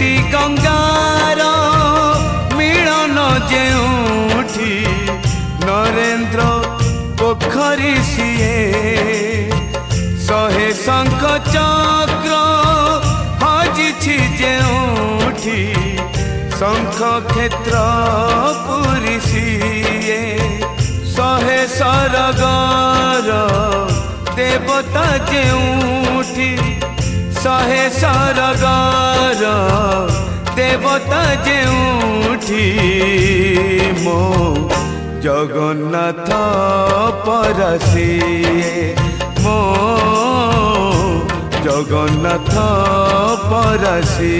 ପ୍ରୀତି ଗଙ୍ଗାର ମିଳନ ଯେଉଁଠି ନରେନ୍ଦ୍ର ପୋଖରୀ ସିଏ ଶହେ ଶଙ୍ଖ ଚକ୍ର ହଜିଛି ଯେଉଁଠି ଶଙ୍ଖ କ୍ଷେତ୍ର ପୁରୀ ସିଏ ଶହେ ସରଗର ଦେବତା ଯେଉଁଠି ସହେ ସରଗର ଦେବତା ଯେଉଁଠି ମୋ ଜଗନ୍ନାଥ ପରସି ମୋ ଜଗନ୍ନାଥ ପରସି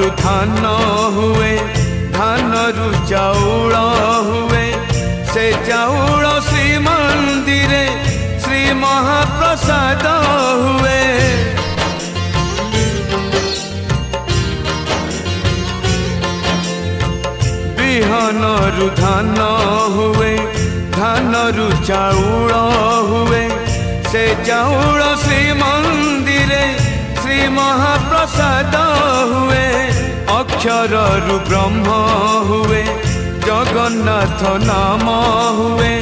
ଧାନରୁ ଧାନ ହୁଏ ଧାନରୁ ଚାଉଳ ହୁଏ ସେ ଚାଉଳ ଶ୍ରୀ ମନ୍ଦିରେ ଶ୍ରୀ ମହାପ୍ରସାଦ ହୁଏ ବିହନରୁ ଧାନ ହୁଏ ଧାନରୁ ଚାଉଳ ହୁଏ ସେ ଚାଉଳ ଶ୍ରୀ শ্রী মহাপ্রসাদ হুয়ে অক্ষরু ব্রহ্ম হুয়ে জগন্নাথ নাম হুয়ে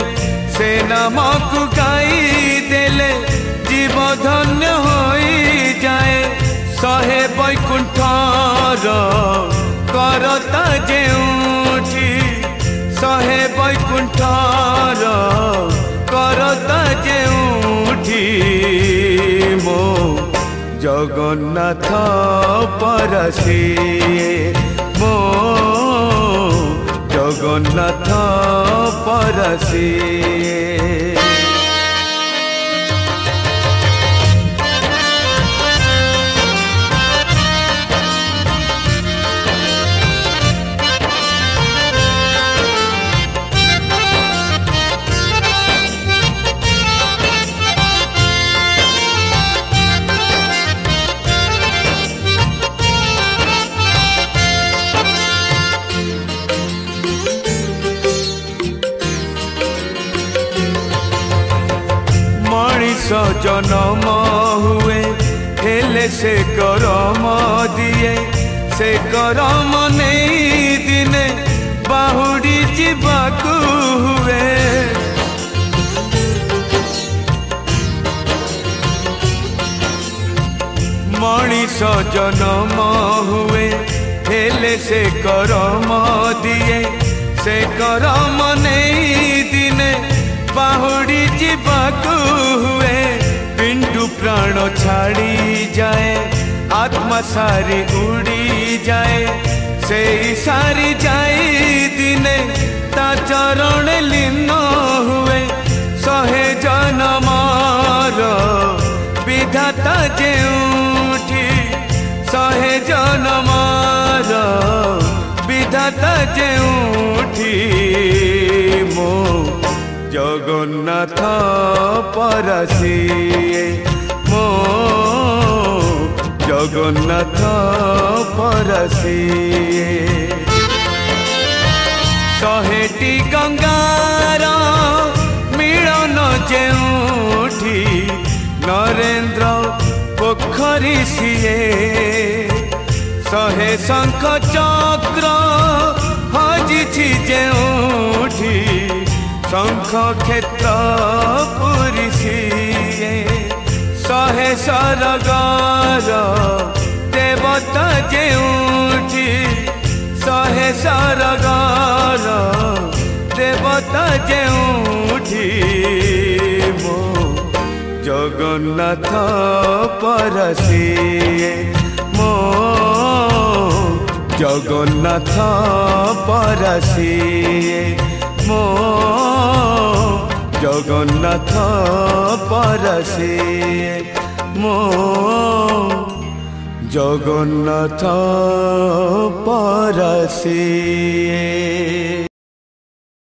সে নামকু গাই দেলে জীব ধন্য হয়ে যায় শহে বৈকুণ্ঠর করতা যেউঠি শহে বৈকুণ্ঠর জগন্নাথ পরশি মো জগন্নাথ পরশি জনম হুয়ে ହେଲେ ସେ କରମ ଦିଏ ସେ କରମ ନେଇ ଦିନେ ବାହୁଡ଼ି ଯିବାକୁ ହୁଏ ମଣିଷ ଜନମ ହୁଏ ହେଲେ ସେ କରମ ଦିଏ ସେ କରମ ନେଇ ଦିନେ ବାହୁଡ଼ି ଯିବାକୁ ହୁଏ प्राणों छाड़ी जाए आत्मा सारी उड़ी जाए से सारी जाए दिने ता चरण लीन हुए सहे जन्म विधाता जे उठी सहे जन्म विधाता जे उठी मो जगन्नाथ परसी জগন্নাথ পরশি শহেটি গঙ্গার মিলন যেউঠি নরেন্দ্র পোখরী সিয়ে শহে শঙ্খ চক্র হজিছি যেউঠি শঙ্খ ক্ষেত্র পুরী সিয়ে শহে সরগা सता सहे सर गार देवता जे मो जगन्नाथ परसी मो जगन्नाथ परसी मो जगन्नाथ परसी मो জগন্নাথ পরসে